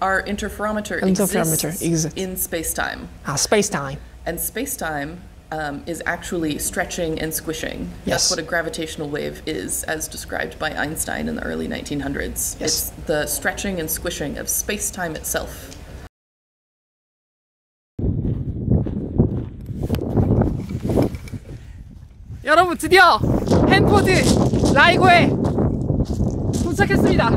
Our interferometer, Interferometer exists exists. in space-time. 아, space time. And space-time um, is actually stretching and squishing. Yes. That's what a gravitational wave is, as described by Einstein in the early 1900s. Yes. It's the stretching and squishing of space-time itself. 여러분 드디어 핸포드 라이고에 도착했습니다.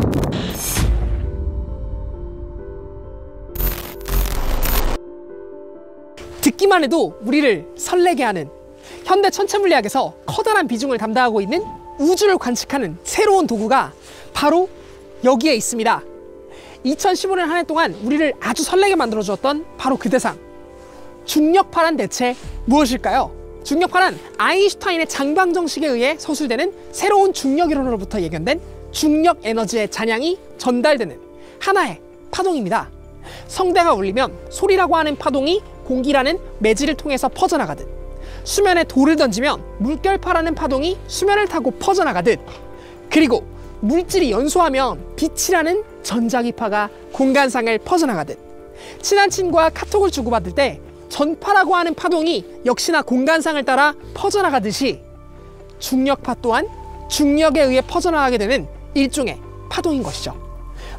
듣기만 해도 우리를 설레게 하는 현대 천체물리학에서 커다란 비중을 담당하고 있는 우주를 관측하는 새로운 도구가 바로 여기에 있습니다. 2015년 한 해 동안 우리를 아주 설레게 만들어 주었던 바로 그 대상. 중력파란 대체 무엇일까요? 중력파란 아인슈타인의 장방 정식에 의해 서술되는 새로운 중력 이론으로부터 예견된 중력 에너지의 잔향이 전달되는 하나의 파동입니다. 성대가 울리면 소리라고 하는 파동이 공기라는 매질을 통해서 퍼져나가듯 수면에 돌을 던지면 물결파라는 파동이 수면을 타고 퍼져나가듯 그리고 물질이 연소하면 빛이라는 전자기파가 공간상을 퍼져나가듯 친한 친구와 카톡을 주고받을 때 전파라고 하는 파동이 역시나 공간상을 따라 퍼져나가듯이 중력파 또한 중력에 의해 퍼져나가게 되는 일종의 파동인 것이죠.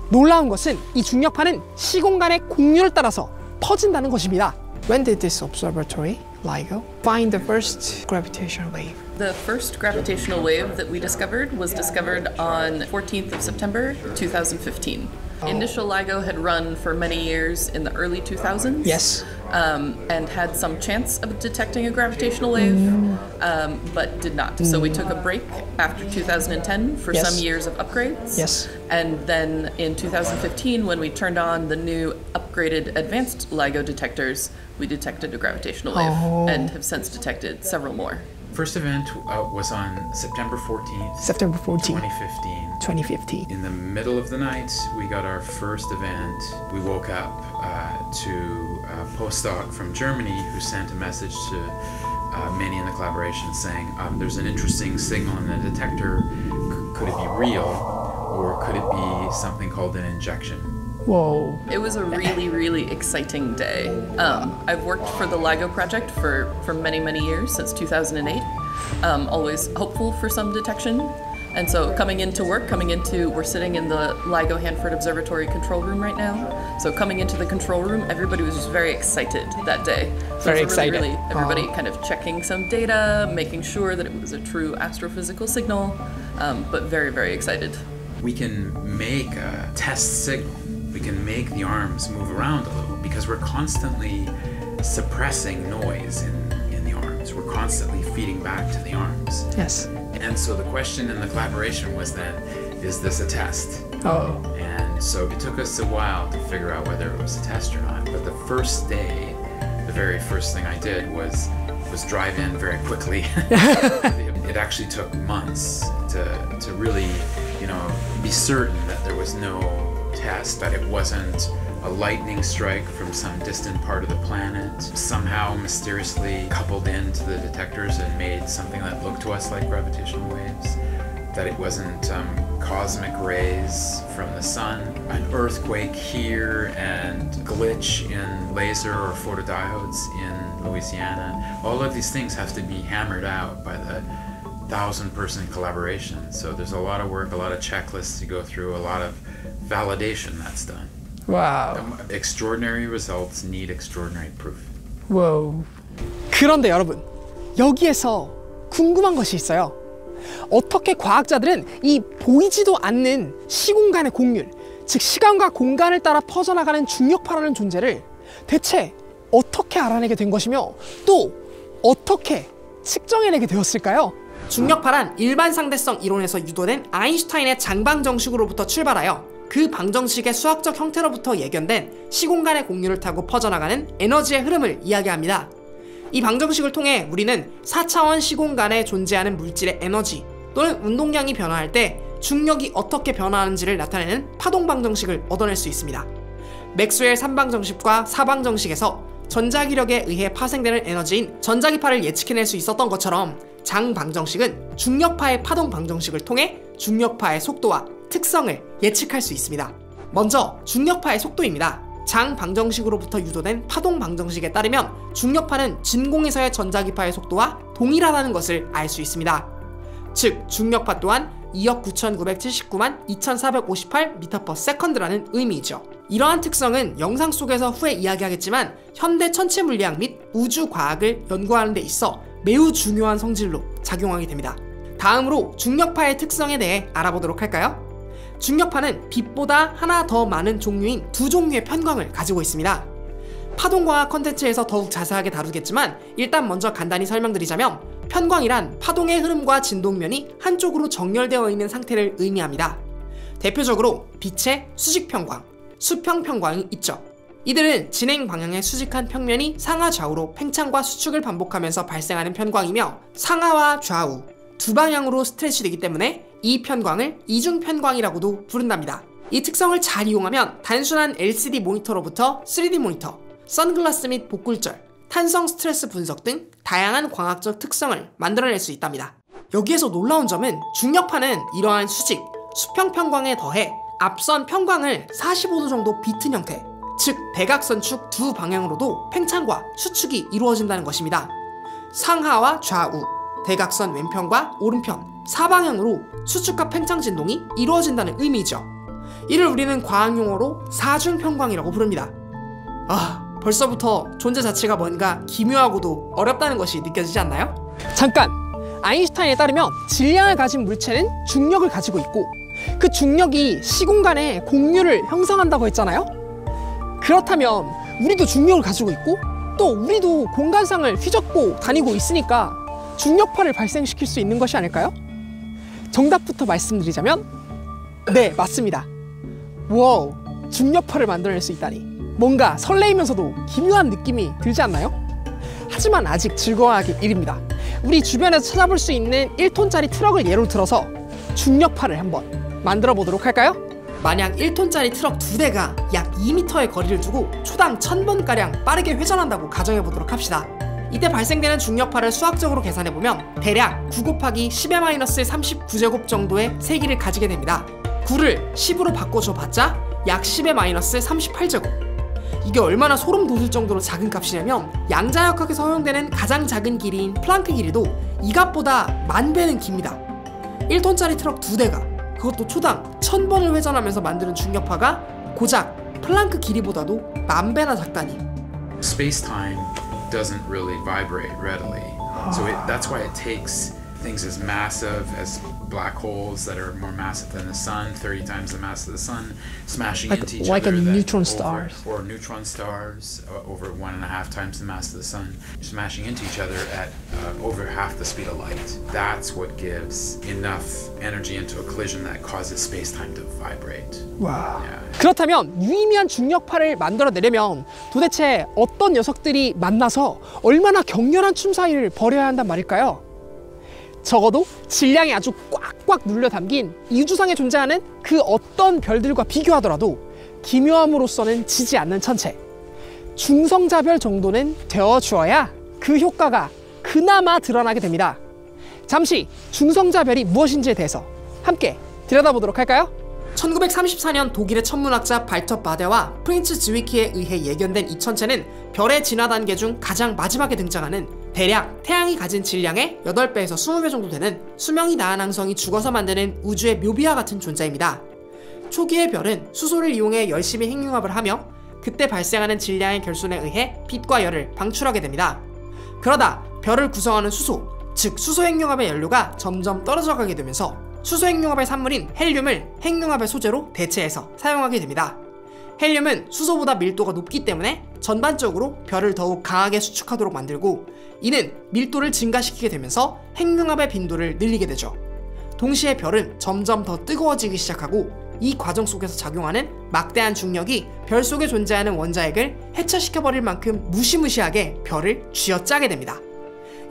놀라운 것은 이 중력파는 시공간의 공률을 따라서 퍼진다는 것입니다. When did this observatory, LIGO, find the first gravitational wave? The first gravitational wave that we discovered was discovered on 14th of September 2015. Initial LIGO had run for many years in the early 2000s. Yes. Um, and had some chance of detecting a gravitational wave, um, but did not. So we took a break after 2010 for Yes. some years of upgrades. Yes. And then in 2015, when we turned on the new upgraded advanced LIGO detectors, we detected a gravitational wave Oh. and have since detected several more. First event uh, was on September 14th, September 14, 2015. 2015. In the middle of the night, we got our first event. We woke up uh, to a postdoc from Germany who sent a message to uh, many in the collaboration saying, um, There's an interesting signal in the detector. C- could it be real? Or could it be something called an injection? Whoa. It was a really, really exciting day. Um, I've worked for the LIGO project for, for many, many years, since 2008. Um, always hopeful for some detection. And so coming into work, coming into, we're sitting in the LIGO Hanford Observatory control room right now. So coming into the control room, everybody was just very excited that day. So Very it really, excited. Really, everybody Wow. kind of checking some data, making sure that it was a true astrophysical signal, um, but very, very excited. we can make a test signal. We can make the arms move around a little because we're constantly suppressing noise in, in the arms. We're constantly feeding back to the arms. Yes. And so the question in the collaboration was then, is this a test? Oh. And so it took us a while to figure out whether it was a test or not. But the first day, the very first thing I did was was drive in very quickly. it actually took months to to really, you know, be certain that there was no test, that it wasn't a lightning strike from some distant part of the planet, somehow mysteriously coupled into the detectors and made something that looked to us like gravitational waves that it wasn't um, cosmic rays from the sun, an earthquake here, and glitch in laser or photodiodes in Louisiana. All of these things have to be hammered out by the thousand person collaboration. So there's a lot of work, a lot of checklists to go through, a lot of validation that's done. 와우. Extraordinary results need extraordinary proof. 와우. 그런데 여러분, 여기에서 궁금한 것이 있어요. 어떻게 과학자들은 이 보이지도 않는 시공간의 공률, 즉 시간과 공간을 따라 퍼져나가는 중력파라는 존재를 대체 어떻게 알아내게 된 것이며 또 어떻게 측정해내게 되었을까요? 중력파란 일반 상대성 이론에서 유도된 아인슈타인의 장방 정식으로부터 출발하여 그 방정식의 수학적 형태로부터 예견된 시공간의 공률을 타고 퍼져나가는 에너지의 흐름을 이야기합니다. 이 방정식을 통해 우리는 4차원 시공간에 존재하는 물질의 에너지 또는 운동량이 변화할 때 중력이 어떻게 변화하는지를 나타내는 파동 방정식을 얻어낼 수 있습니다. 맥스웰 3방정식과 4방정식에서 전자기력에 의해 파생되는 에너지인 전자기파를 예측해낼 수 있었던 것처럼 장 방정식은 중력파의 파동 방정식을 통해 중력파의 속도와 특성을 예측할 수 있습니다. 먼저 중력파의 속도입니다. 장 방정식으로부터 유도된 파동 방정식에 따르면 중력파는 진공에서의 전자기파의 속도와 동일하다는 것을 알 수 있습니다. 즉 중력파 또한 2억 9,979만 2,458 m/s라는 의미이죠. 이러한 특성은 영상 속에서 후에 이야기하겠지만 현대 천체 물리학 및 우주 과학을 연구하는 데 있어 매우 중요한 성질로 작용하게 됩니다. 다음으로 중력파의 특성에 대해 알아보도록 할까요? 중력파는 빛보다 하나 더 많은 종류인 두 종류의 편광을 가지고 있습니다. 파동과학 컨텐츠에서 더욱 자세하게 다루겠지만 일단 먼저 간단히 설명드리자면 편광이란 파동의 흐름과 진동면이 한쪽으로 정렬되어 있는 상태를 의미합니다. 대표적으로 빛의 수직 편광, 수평 편광이 있죠. 이들은 진행 방향의 수직한 평면이 상하 좌우로 팽창과 수축을 반복하면서 발생하는 편광이며 상하와 좌우 두 방향으로 스트레치 되기 때문에 이 편광을 이중 편광이라고도 부른답니다. 이 특성을 잘 이용하면 단순한 LCD 모니터로부터 3D 모니터, 선글라스 및 복굴절, 탄성 스트레스 분석 등 다양한 광학적 특성을 만들어낼 수 있답니다. 여기에서 놀라운 점은 중력파는 이러한 수직, 수평 편광에 더해 앞선 편광을 45도 정도 비튼 형태, 즉 대각선축 두 방향으로도 팽창과 수축이 이루어진다는 것입니다. 상하와 좌우, 대각선 왼편과 오른편, 사방향으로 수축과 팽창 진동이 이루어진다는 의미죠. 이를 우리는 과학 용어로 사중편광이라고 부릅니다. 아, 벌써부터 존재 자체가 뭔가 기묘하고도 어렵다는 것이 느껴지지 않나요? 잠깐! 아인슈타인에 따르면 질량을 가진 물체는 중력을 가지고 있고 그 중력이 시공간에 공유를 형성한다고 했잖아요? 그렇다면 우리도 중력을 가지고 있고 또 우리도 공간상을 휘젓고 다니고 있으니까 중력파를 발생시킬 수 있는 것이 아닐까요? 정답부터 말씀드리자면 네, 맞습니다. 와우, 중력파를 만들어낼 수 있다니 뭔가 설레이면서도 기묘한 느낌이 들지 않나요? 하지만 아직 즐거워하기 일입니다. 우리 주변에서 찾아볼 수 있는 1톤짜리 트럭을 예로 들어서 중력파를 한번 만들어 보도록 할까요? 만약 1톤짜리 트럭 두 대가 약 2m의 거리를 두고 초당 1000번가량 빠르게 회전한다고 가정해 보도록 합시다. 이때 발생되는 중력파를 수학적으로 계산해보면 대략 9 곱하기 10의 마이너스 39제곱 정도의 세기를 가지게 됩니다. 9를 10으로 바꿔줘 봤자 약 10의 마이너스 38제곱. 이게 얼마나 소름 돋을 정도로 작은 값이냐면 양자역학에서 허용되는 가장 작은 길이인 플랑크 길이도 이 값보다 만 배는 깁니다. 1톤짜리 트럭 두 대가 그것도 초당 1000번을 회전하면서 만드는 중력파가 고작 플랑크 길이보다도 만 배나 작다니. Space-time doesn't really vibrate readily. So it, that's why it takes things as massive as black holes that are more massive than the sun, 30 times the mass of the sun, smashing Like- into each like a other. that neutron over- stars. Or neutron stars uh, over one and a half times the mass of the sun, smashing into each other at uh, over half the speed of light. That's what gives enough energy into a collision that causes space-time to vibrate. 와. Yeah. 그렇다면 유의미한 중력파를 만들어내려면 도대체 어떤 녀석들이 만나서 얼마나 격렬한 춤 사이를 벌여야 한단 말일까요? 적어도 질량이 아주 꽉꽉 눌려 담긴 이 우주상에 존재하는 그 어떤 별들과 비교하더라도 기묘함으로서는 지지 않는 천체. 중성자별 정도는 되어 주어야 그 효과가 그나마 드러나게 됩니다. 잠시 중성자별이 무엇인지에 대해서 함께 들여다보도록 할까요? 1934년 독일의 천문학자 발터 바데와 프린츠 즈위키에 의해 예견된 이 천체는 별의 진화 단계 중 가장 마지막에 등장하는 대략 태양이 가진 질량의 8배에서 20배 정도 되는 수명이 나은 항성이 죽어서 만드는 우주의 묘비와 같은 존재입니다. 초기의 별은 수소를 이용해 열심히 핵융합을 하며 그때 발생하는 질량의 결손에 의해 빛과 열을 방출하게 됩니다. 그러다 별을 구성하는 수소, 즉 수소 핵융합의 연료가 점점 떨어져 가게 되면서 수소 핵융합의 산물인 헬륨을 핵융합의 소재로 대체해서 사용하게 됩니다. 헬륨은 수소보다 밀도가 높기 때문에 전반적으로 별을 더욱 강하게 수축하도록 만들고 이는 밀도를 증가시키게 되면서 핵융합의 빈도를 늘리게 되죠. 동시에 별은 점점 더 뜨거워지기 시작하고 이 과정 속에서 작용하는 막대한 중력이 별 속에 존재하는 원자핵을 해체시켜버릴 만큼 무시무시하게 별을 쥐어짜게 됩니다.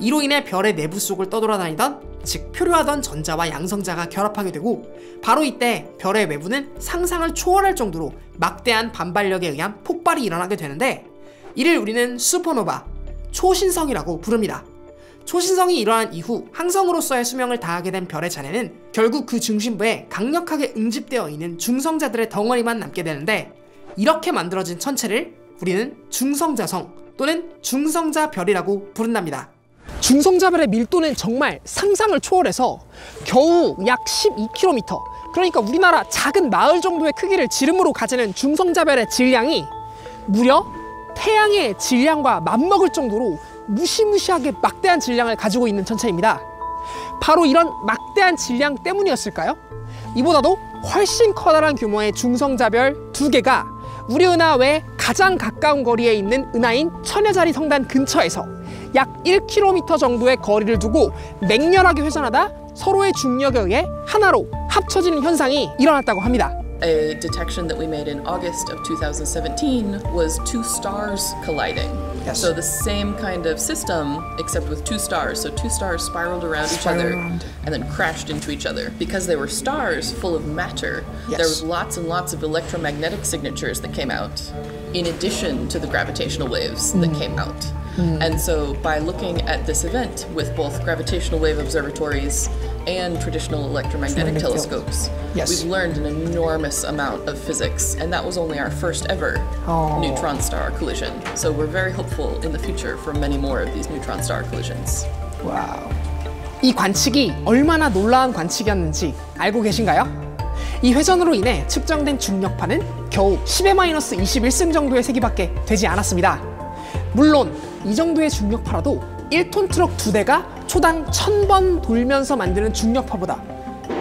이로 인해 별의 내부 속을 떠돌아다니던 즉 표류하던 전자와 양성자가 결합하게 되고 바로 이때 별의 외부는 상상을 초월할 정도로 막대한 반발력에 의한 폭발이 일어나게 되는데 이를 우리는 슈퍼노바 초신성이라고 부릅니다. 초신성이 일어난 이후 항성으로서의 수명을 다하게 된 별의 잔해는 결국 그 중심부에 강력하게 응집되어 있는 중성자들의 덩어리만 남게 되는데 이렇게 만들어진 천체를 우리는 중성자성 또는 중성자 별이라고 부른답니다. 중성자별의 밀도는 정말 상상을 초월해서 겨우 약 12km 그러니까 우리나라 작은 마을 정도의 크기를 지름으로 가지는 중성자별의 질량이 무려 태양의 질량과 맞먹을 정도로 무시무시하게 막대한 질량을 가지고 있는 천체입니다. 바로 이런 막대한 질량 때문이었을까요? 이보다도 훨씬 커다란 규모의 중성자별 두 개가 우리 은하 외 가장 가까운 거리에 있는 은하인 천여자리 성단 근처에서 약 1km 정도의 거리를 두고 맹렬하게 회전하다 서로의 중력에 의해 하나로 합쳐지는 현상이 일어났다고 합니다. A detection that we made in August of 2017 was two stars colliding. Yes. So the same kind of system, except with two stars. So two stars spiraled around each Spiraled other around. and then crashed into each other. Because they were stars full of matter, Yes. there was lots and lots of electromagnetic signatures that came out, in addition to the gravitational waves that Hmm. came out. And so by looking at this event with both gravitational wave observatories and traditional electromagnetic Electromagnetic field. telescopes, Yes. we've learned an enormous amount of physics, and that was only our first ever Oh. neutron star collision. So we're very hopeful in the future for many more of these neutron star collisions. 와우. 이 관측이 얼마나 놀라운 관측이었는지 알고 계신가요? 이 회전으로 인해 측정된 중력파는 겨우 10의 21승 정도의 세기밖에 되지 않았습니다. 물론 이 정도의 중력파라도 1톤 트럭 두 대가 초당 1000번 돌면서 만드는 중력파보다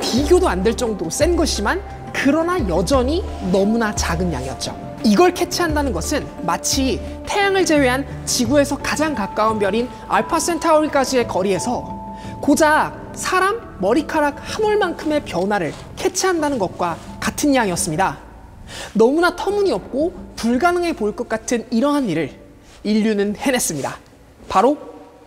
비교도 안 될 정도로 센 것이지만 그러나 여전히 너무나 작은 양이었죠. 이걸 캐치한다는 것은 마치 태양을 제외한 지구에서 가장 가까운 별인 알파 센타우리까지의 거리에서 고작 사람 머리카락 한 올만큼의 변화를 캐치한다는 것과 같은 양이었습니다. 너무나 터무니없고 불가능해 보일 것 같은 이러한 일을 인류는 해냈습니다. 바로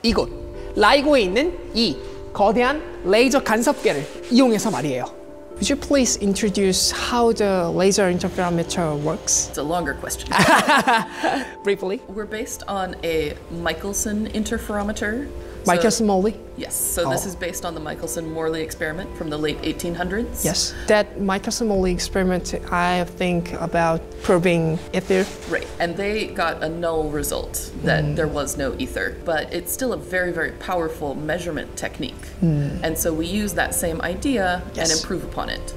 이곳 라이고에 있는 이 거대한 레이저 간섭계를 이용해서 말이에요. Would you please introduce how the laser interferometer works It's a longer question. briefly? We're based on a Michelson interferometer. So- Michelson Morley? Yes. So this Oh. is based on the Michelson Morley experiment from the late 1800s. Yes. That Michelson Morley experiment, I think about probing ether. Right. And they got a null result that mm. there was no ether, but it's still a very, very powerful measurement technique. Mm. And so we use that same idea and improve upon it.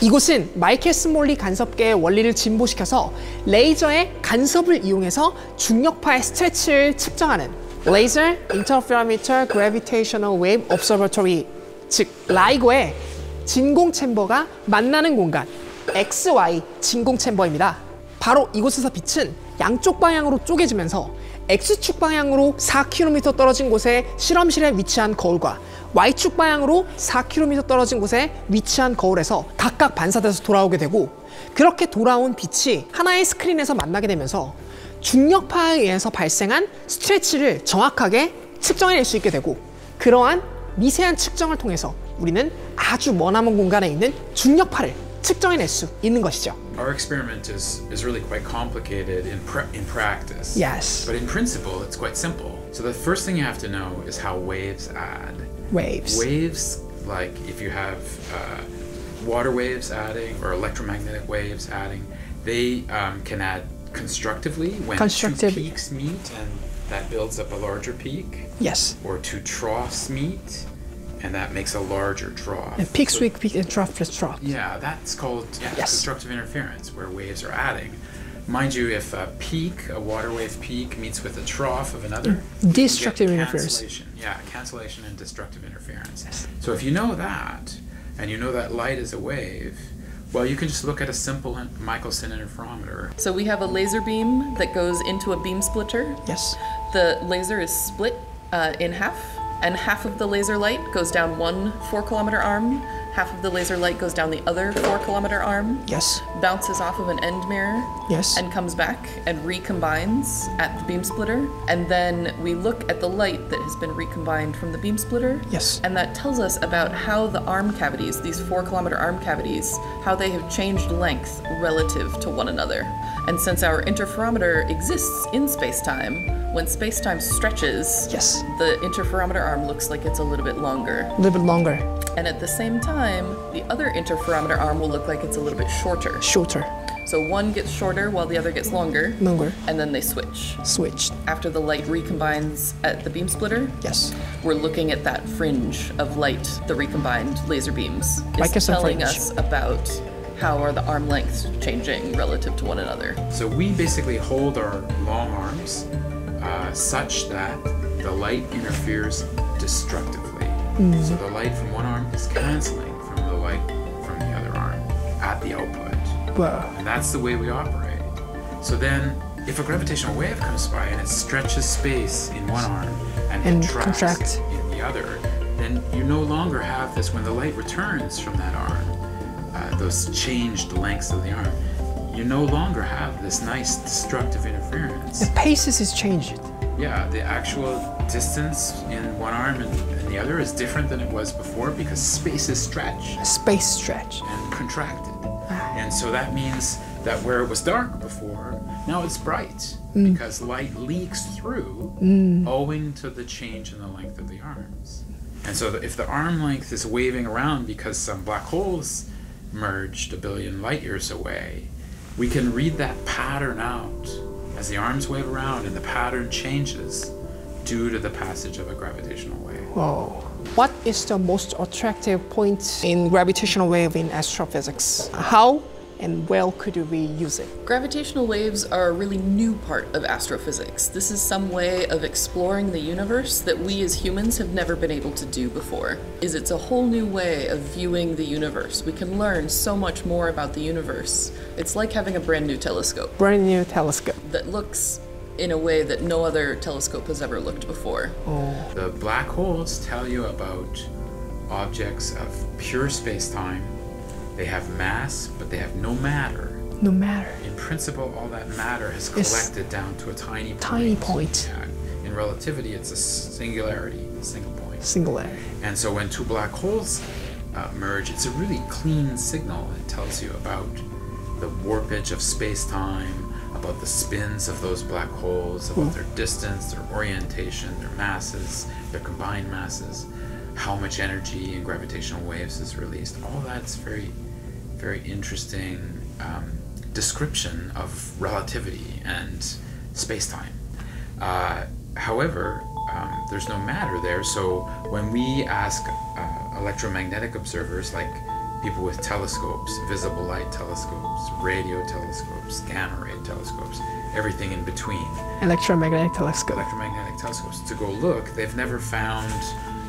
이곳은 마이켈스 몰리 간섭계의 원리를 진보시켜서 레이저의 간섭을 이용해서 중력파의 스트레치를 측정하는 Laser Interferometer Gravitational Wave Observatory 즉 라이고의 진공 챔버가 만나는 공간 XY 진공 챔버입니다. 바로 이곳에서 빛은 양쪽 방향으로 쪼개지면서 X축 방향으로 4km 떨어진 곳에 실험실에 위치한 거울과 Y축 방향으로 4km 떨어진 곳에 위치한 거울에서 각각 반사돼서 돌아오게 되고 그렇게 돌아온 빛이 하나의 스크린에서 만나게 되면서 중력파에 의해서 발생한 스트레치를 정확하게 측정해낼 수 있게 되고 그러한 미세한 측정을 통해서 우리는 아주 머나먼 공간에 있는 중력파를 측정해낼 수 있는 것이죠. Our experiment is, is really quite complicated in, pra- in practice. Yes. But in principle, it's quite simple. So the first thing you have to know is how waves add. Waves. Waves, like if you have uh, water waves adding or electromagnetic waves adding, they um, can add constructively when Constructive. two peaks meet and that builds up a larger peak, Yes. or two troughs meet and that makes a larger trough. And peak So- week, peak and trough plus trough. yeah, that's called yeah, Yes. constructive interference, where waves are adding. Mind you, if a peak, a water wave peak, meets with a trough of another, you Destructive interference. cancellation. Yeah, cancellation and destructive interference. So if you know that, and you know that light is a wave, well, you can just look at a simple in- Michelson interferometer. So we have a laser beam that goes into a beam splitter. Yes. The laser is split uh, in half, and half of the laser light goes down one four kilometer arm, half of the laser light goes down the other four kilometer arm, Yes. bounces off of an end mirror, Yes. and comes back and recombines at the beam splitter. And then we look at the light that has been recombined from the beam splitter. Yes. And that tells us about how the arm cavities, these four kilometer arm cavities, how they have changed length relative to one another. And since our interferometer exists in space time, When space time stretches, Yes. the interferometer arm looks like it's a little bit longer. A little bit longer, And at the same time, the other interferometer arm will look like it's a little bit shorter. shorter, So one gets shorter while the other gets longer, longer, and then they switch. switched. After the light recombines at the beam splitter, Yes. we're looking at that fringe of light, the recombined laser beams. Is Michelson telling fringe. us about how are the arm lengths changing relative to one another. So we basically hold our long arms uh, such that the light interferes destructively. So the light from one arm is canceling from the light from the other arm at the output. Wow. And that's the way we operate. So then, if a gravitational wave comes by and it stretches space in one arm and, And contracts contract. in the other, then you no longer have this when the light returns from that arm, uh, those changed lengths of the arm. You no longer have this nice destructive interference. The paces is changed. Yeah, the actual distance in one arm and, and the other is different than it was before because space is stretched Space stretch. and contracted. Ah. And so that means that where it was dark before, now it's bright mm. because light leaks through mm. owing to the change in the length of the arms. And so if the arm length is waving around because some black holes merged a billion light years away, we can read that pattern out as the arms wave around and the pattern changes due to the passage of a gravitational wave. Whoa. What is the most attractive point in gravitational wave in astrophysics? How and well could we use it? Gravitational waves are a really new part of astrophysics. This is some way of exploring the universe that we as humans have never been able to do before. Is it's a whole new way of viewing the universe. We can learn so much more about the universe. It's like having a brand new telescope Brand new telescope. that looks in a way that no other telescope has ever looked before. Oh. The black holes tell you about objects of pure space-time. They have mass, but they have no matter. No matter. In principle, all that matter has It's collected down to a tiny point. tiny point. Yeah. In relativity, it's a singularity, a single point. Singularity. And so when two black holes uh, merge, it's a really clean signal. It tells you about the warpage of space-time, about the spins of those black holes, about their distance, their orientation, their masses, their combined masses, how much energy in gravitational waves is released. All that's very, very interesting um, description of relativity and space-time. Uh, however, um, there's no matter there. So when we ask uh, electromagnetic observers, like people with telescopes, visible light telescopes, radio telescopes, gamma ray telescopes, everything in between, Electromagnetic telescope. electromagnetic telescopes, to go look, they've never found,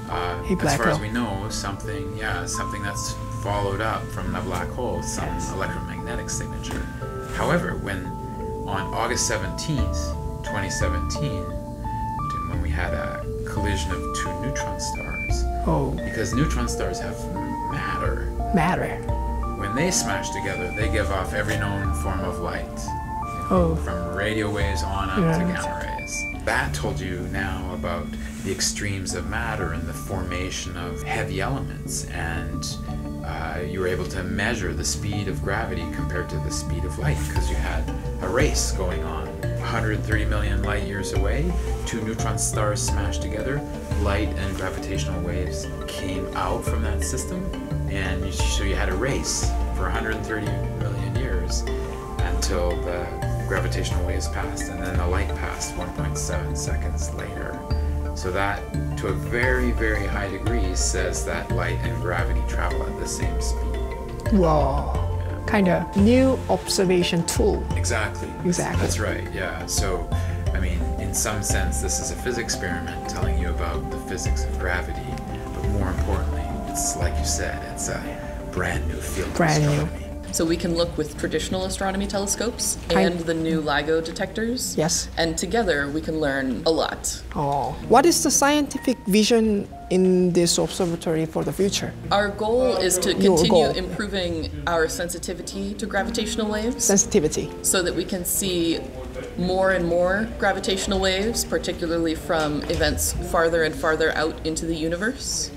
uh, as far as we know, something, yeah, something that's followed up from the black hole, some Yes. electromagnetic signature. However, when on August 17th, 2017, when we had a collision of two neutron stars, Oh, because neutron stars have matter, matter. when they smash together, they give off every known form of light Oh, from radio waves on up to gamma rays. That told you now about the extremes of matter and the formation of heavy elements, and uh, you were able to measure the speed of gravity compared to the speed of light because you had a race going on. 130 million light years away, two neutron stars smashed together, light and gravitational waves came out from that system, and so you had a race for 130 million years until the gravitational waves passed and then the light passed 1.7 seconds later. So that, to a very, very high degree, says that light and gravity travel at the same speed. wow. Kind of new observation tool. Exactly. Exactly. That's right, yeah. So, I mean, in some sense, this is a physics experiment telling you about the physics of gravity, but more importantly, it's like you said, it's a brand new field Brand of new. So we can look with traditional astronomy telescopes and the new LIGO detectors. Yes. And together we can learn a lot. Oh, what is the scientific vision in this observatory for the future? Our goal is to continue improving our sensitivity to gravitational waves Sensitivity. so that we can see more and more gravitational waves, particularly from events farther and farther out into the universe.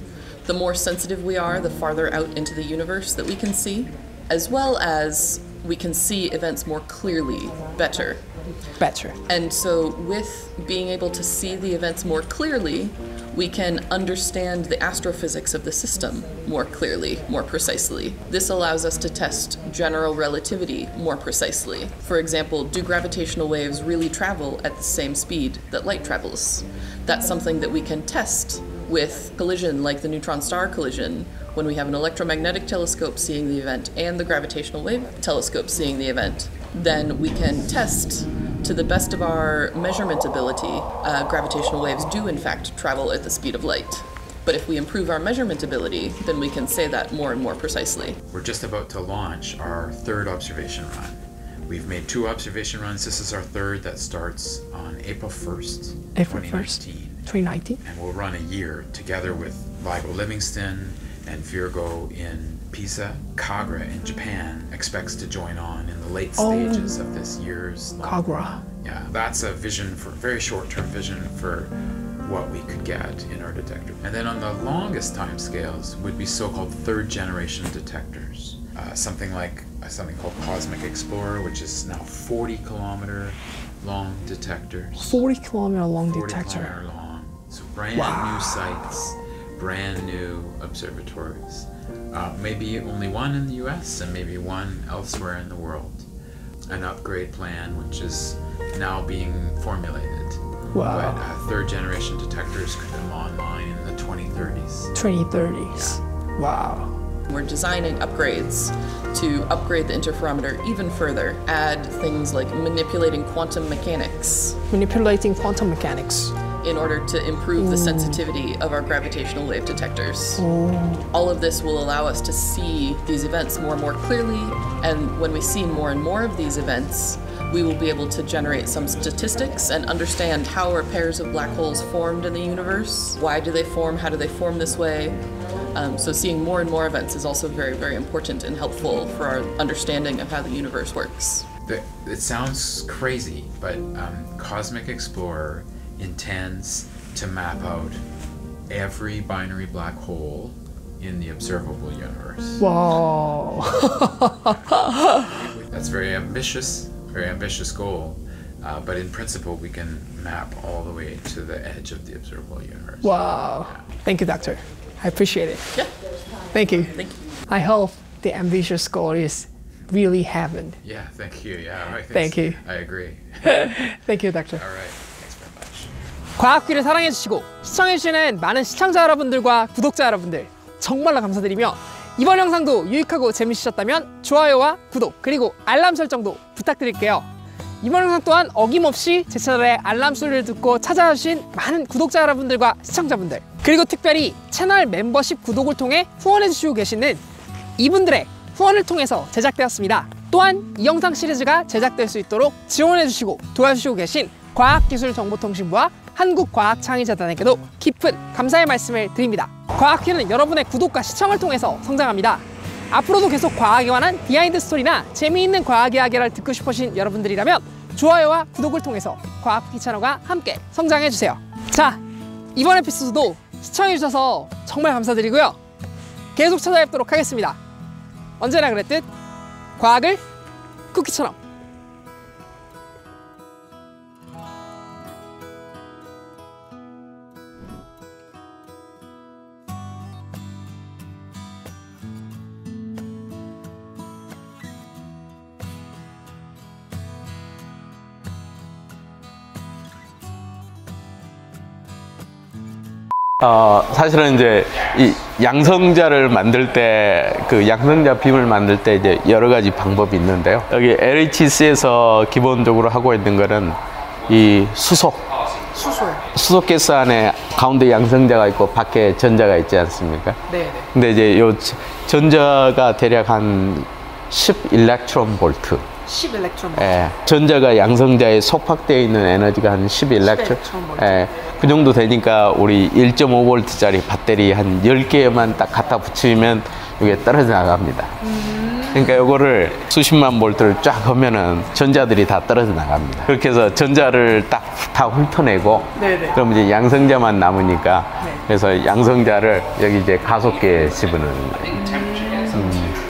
The more sensitive we are, the farther out into the universe that we can see, as well as we can see events more clearly, better. better. And so, with being able to see the events more clearly, we can understand the astrophysics of the system more clearly, more precisely. This allows us to test general relativity more precisely. For example, do gravitational waves really travel at the same speed that light travels? That's something that we can test with collision like the neutron star collision when we have an electromagnetic telescope seeing the event and the gravitational wave telescope seeing the event. Then we can test to the best of our measurement ability, uh, gravitational waves do in fact travel at the speed of light. But if we improve our measurement ability, then we can say that more and more precisely. We're just about to launch our third observation run. We've made two observation runs. This is our third that starts on April 1st, April 1st, 2019. 2019. And we'll run a year together with LIGO Livingston and Virgo in Pisa. Kagra in Japan expects to join on in the late Oh. stages of this year's Kagra. Yeah, that's a vision for very short-term vision for what we could get in our detector. And then on the longest time scales would be so-called third generation detectors. Uh, something like uh, something called Cosmic Explorer, which is now 40 kilometer long detectors. 40 kilometer long 40 detector. kilometer long. So brand Wow. new sites, brand new observatories. Uh, maybe only one in the U.S. and maybe one elsewhere in the world. An upgrade plan which is now being formulated. Wow. But uh, third generation detectors could come online in the 2030s. 2030s. Wow. We're designing upgrades to upgrade the interferometer even further, add things like manipulating quantum mechanics Manipulating quantum mechanics. In order to improve the sensitivity of our gravitational wave detectors. All of this will allow us to see these events more and more clearly, and when we see more and more of these events, we will be able to generate some statistics and understand how are pairs of black holes formed in the universe, why do they form, how do they form this way. Um, so seeing more and more events is also very, very important and helpful for our understanding of how the universe works. It sounds crazy, but um, Cosmic Explorer intends to map out every binary black hole in the observable universe. Wow. That's very ambitious, very ambitious goal. Uh, but in principle, we can map all the way to the edge of the observable universe. wow. Thank you, doctor. I appreciate it. Yeah, Thank you. thank you. I hope the ambitious goal is really happened. Yeah, thank you. Yeah, I think Thank you. I agree. Thank you, doctor. All right. 과학기를 사랑해주시고 시청해주시는 많은 시청자 여러분들과 구독자 여러분들 정말로 감사드리며 이번 영상도 유익하고 재밌으셨다면 좋아요와 구독 그리고 알람 설정도 부탁드릴게요. 이번 영상 또한 어김없이 제 채널에 알람 소리를 듣고 찾아주신 많은 구독자 여러분들과 시청자분들 그리고 특별히 채널 멤버십 구독을 통해 후원해주시고 계시는 이분들의 후원을 통해서 제작되었습니다. 또한 이 영상 시리즈가 제작될 수 있도록 지원해주시고 도와주시고 계신 과학기술정보통신부와 한국과학창의재단에게도 깊은 감사의 말씀을 드립니다. 과학기는 여러분의 구독과 시청을 통해서 성장합니다. 앞으로도 계속 과학에 관한 비하인드 스토리나 재미있는 과학 이야기를 듣고 싶으신 여러분들이라면 좋아요와 구독을 통해서 과학기 채널과 함께 성장해주세요. 자, 이번 에피소드도 시청해주셔서 정말 감사드리고요. 계속 찾아뵙도록 하겠습니다. 언제나 그랬듯 과학을 쿠키처럼 어, 사실은 이제 이 양성자를 만들 때 그 양성자 빔을 만들 때 이제 여러 가지 방법이 있는데요. 여기 LHC에서 기본적으로 하고 있는 거는 이 수소. 수소요. 수소가스 안에 가운데 양성자가 있고 밖에 전자가 있지 않습니까? 네. 근데 이제 요 저- 전자가 대략 한 10 일렉트론 볼트. 10 일렉트론. 예, 전자가 양성자에 속박되어 있는 에너지가 한 11일렉트론. 일렉트론 예, 그 정도 되니까 우리 1.5볼트짜리 배터리 한 10개만 딱 갖다 붙이면 이게 떨어져 나갑니다. 그러니까 이거를 수십만 볼트를 쫙 하면은 전자들이 다 떨어져 나갑니다. 그렇게 해서 전자를 딱 다 훑어내고 네네. 그럼 이제 양성자만 남으니까 네. 그래서 양성자를 여기 이제 가속기에 집어넣는 거예요.